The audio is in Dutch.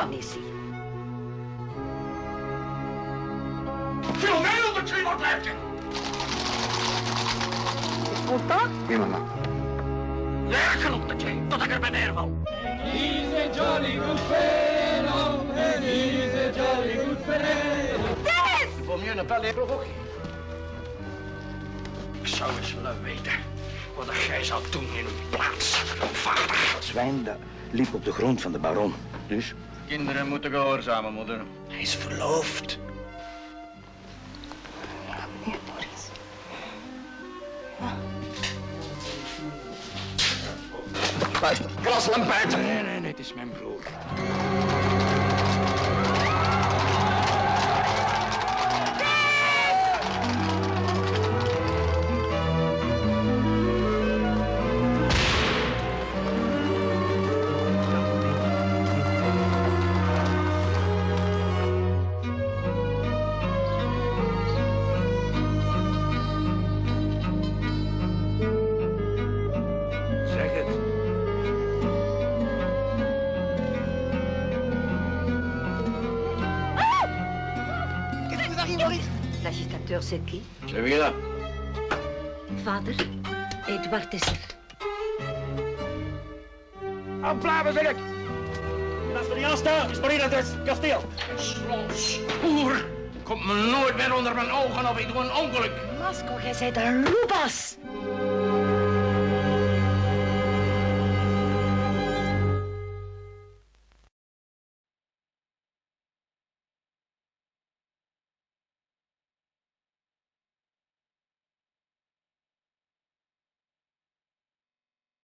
Sonny see. You nailed the tree, not left Disculpa? Oui, mama. Lekker op de tree, tot ik er ben ervan. He's a jolly good fellow, and he's a jolly good fellow. Yes! Il vaut mieux een pas les provoquer. Ik zou eens willen weten wat jij zou doen in hun plaats, vader. Het zwijn liep op de grond van de baron. Dus Kinderen moeten gehoorzamen, moeder. Hij is verloofd. Meneer Maurice. Luister, kraslampuit. Nee, nee, nee, het is mijn broer. L'agitateur, c'est qui dat? Vader, Edouard is er. Afblaven, zeg ik! Als we niet aanstaan, is Marina het kasteel. Spoor! Komt me nooit meer onder mijn ogen of ik doe een ongeluk. Masco, jij bent een loebas.